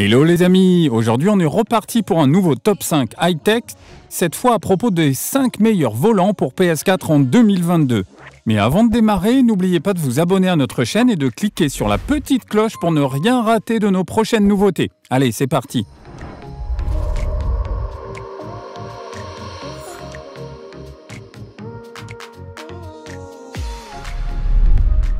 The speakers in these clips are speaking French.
Hello les amis, aujourd'hui on est reparti pour un nouveau top 5 high-tech, cette fois à propos des 5 meilleurs volants pour PS4 en 2022. Mais avant de démarrer, n'oubliez pas de vous abonner à notre chaîne et de cliquer sur la petite cloche pour ne rien rater de nos prochaines nouveautés. Allez, c'est parti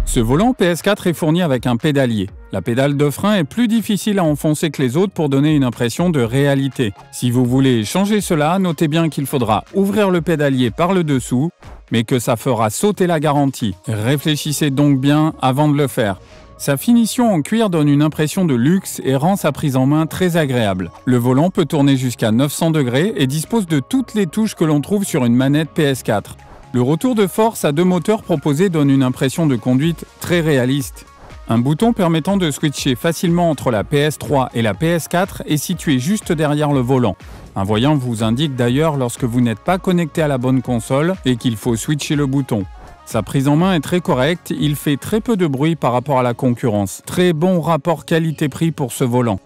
Ce volant PS4 est fourni avec un pédalier. La pédale de frein est plus difficile à enfoncer que les autres pour donner une impression de réalité. Si vous voulez changer cela, notez bien qu'il faudra ouvrir le pédalier par le dessous, mais que ça fera sauter la garantie. Réfléchissez donc bien avant de le faire. Sa finition en cuir donne une impression de luxe et rend sa prise en main très agréable. Le volant peut tourner jusqu'à 900 degrés et dispose de toutes les touches que l'on trouve sur une manette PS4. Le retour de force à deux moteurs proposés donne une impression de conduite très réaliste. Un bouton permettant de switcher facilement entre la PS3 et la PS4 est situé juste derrière le volant. Un voyant vous indique d'ailleurs lorsque vous n'êtes pas connecté à la bonne console et qu'il faut switcher le bouton. Sa prise en main est très correcte, il fait très peu de bruit par rapport à la concurrence. Très bon rapport qualité-prix pour ce volant.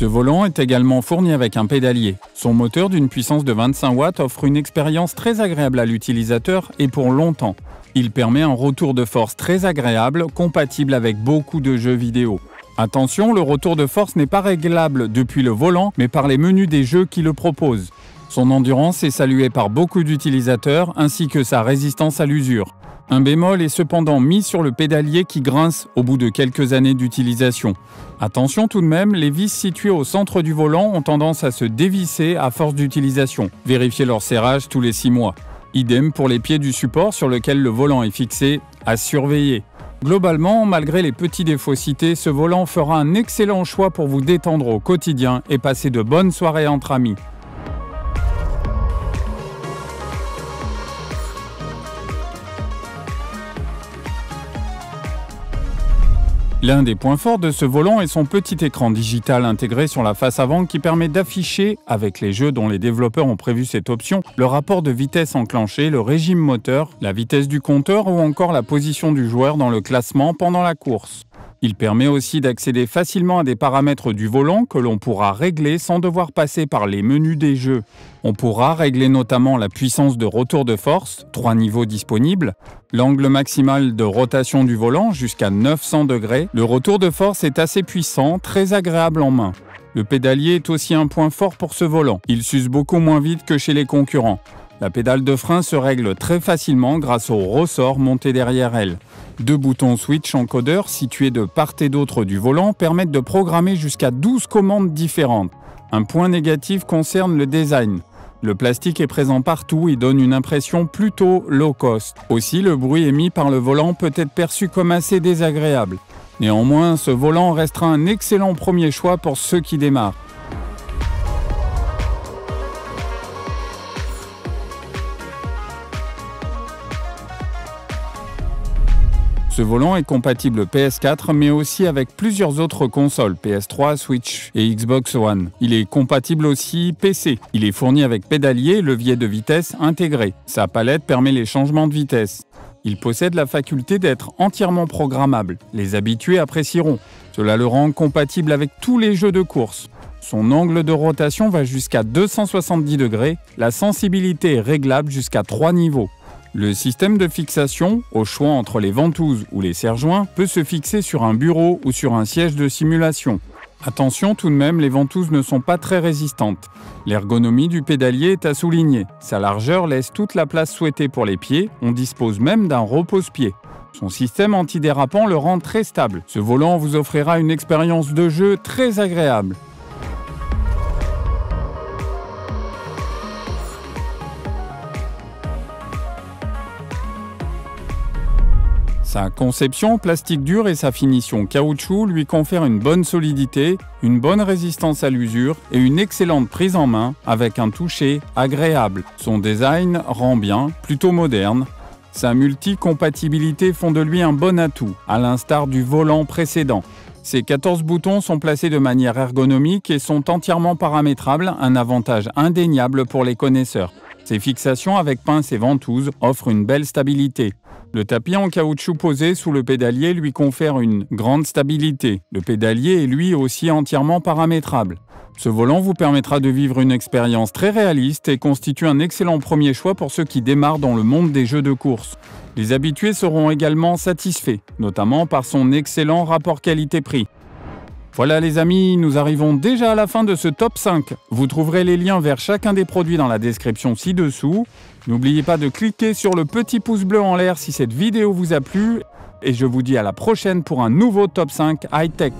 Ce volant est également fourni avec un pédalier. Son moteur d'une puissance de 25 watts offre une expérience très agréable à l'utilisateur et pour longtemps. Il permet un retour de force très agréable, compatible avec beaucoup de jeux vidéo. Attention, le retour de force n'est pas réglable depuis le volant, mais par les menus des jeux qui le proposent. Son endurance est saluée par beaucoup d'utilisateurs, ainsi que sa résistance à l'usure. Un bémol est cependant mis sur le pédalier qui grince au bout de quelques années d'utilisation. Attention tout de même, les vis situées au centre du volant ont tendance à se dévisser à force d'utilisation. Vérifiez leur serrage tous les 6 mois. Idem pour les pieds du support sur lequel le volant est fixé, à surveiller. Globalement, malgré les petits défauts cités, ce volant fera un excellent choix pour vous détendre au quotidien et passer de bonnes soirées entre amis. L'un des points forts de ce volant est son petit écran digital intégré sur la face avant qui permet d'afficher, avec les jeux dont les développeurs ont prévu cette option, le rapport de vitesse enclenché, le régime moteur, la vitesse du compteur ou encore la position du joueur dans le classement pendant la course. Il permet aussi d'accéder facilement à des paramètres du volant que l'on pourra régler sans devoir passer par les menus des jeux. On pourra régler notamment la puissance de retour de force, trois niveaux disponibles, l'angle maximal de rotation du volant jusqu'à 900 degrés. Le retour de force est assez puissant, très agréable en main. Le pédalier est aussi un point fort pour ce volant. Il s'use beaucoup moins vite que chez les concurrents. La pédale de frein se règle très facilement grâce au ressort monté derrière elle. Deux boutons switch encodeurs situés de part et d'autre du volant permettent de programmer jusqu'à 12 commandes différentes. Un point négatif concerne le design. Le plastique est présent partout et donne une impression plutôt low cost. Aussi, le bruit émis par le volant peut être perçu comme assez désagréable. Néanmoins, ce volant restera un excellent premier choix pour ceux qui démarrent. Ce volant est compatible PS4 mais aussi avec plusieurs autres consoles PS3, Switch et Xbox One. Il est compatible aussi PC. Il est fourni avec pédalier et levier de vitesse intégré. Sa palette permet les changements de vitesse. Il possède la faculté d'être entièrement programmable. Les habitués apprécieront. Cela le rend compatible avec tous les jeux de course. Son angle de rotation va jusqu'à 270 degrés. La sensibilité est réglable jusqu'à 3 niveaux. Le système de fixation, au choix entre les ventouses ou les serre-joints, peut se fixer sur un bureau ou sur un siège de simulation. Attention tout de même, les ventouses ne sont pas très résistantes. L'ergonomie du pédalier est à souligner. Sa largeur laisse toute la place souhaitée pour les pieds, on dispose même d'un repose-pied. Son système antidérapant le rend très stable. Ce volant vous offrira une expérience de jeu très agréable. Sa conception plastique dur et sa finition caoutchouc lui confèrent une bonne solidité, une bonne résistance à l'usure et une excellente prise en main avec un toucher agréable. Son design rend bien, plutôt moderne. Sa multi-compatibilité font de lui un bon atout, à l'instar du volant précédent. Ces 14 boutons sont placés de manière ergonomique et sont entièrement paramétrables, un avantage indéniable pour les connaisseurs. Ces fixations avec pince et ventouse offrent une belle stabilité. Le tapis en caoutchouc posé sous le pédalier lui confère une grande stabilité. Le pédalier est lui aussi entièrement paramétrable. Ce volant vous permettra de vivre une expérience très réaliste et constitue un excellent premier choix pour ceux qui démarrent dans le monde des jeux de course. Les habitués seront également satisfaits, notamment par son excellent rapport qualité-prix. Voilà les amis, nous arrivons déjà à la fin de ce top 5. Vous trouverez les liens vers chacun des produits dans la description ci-dessous. N'oubliez pas de cliquer sur le petit pouce bleu en l'air si cette vidéo vous a plu. Et je vous dis à la prochaine pour un nouveau top 5 high-tech.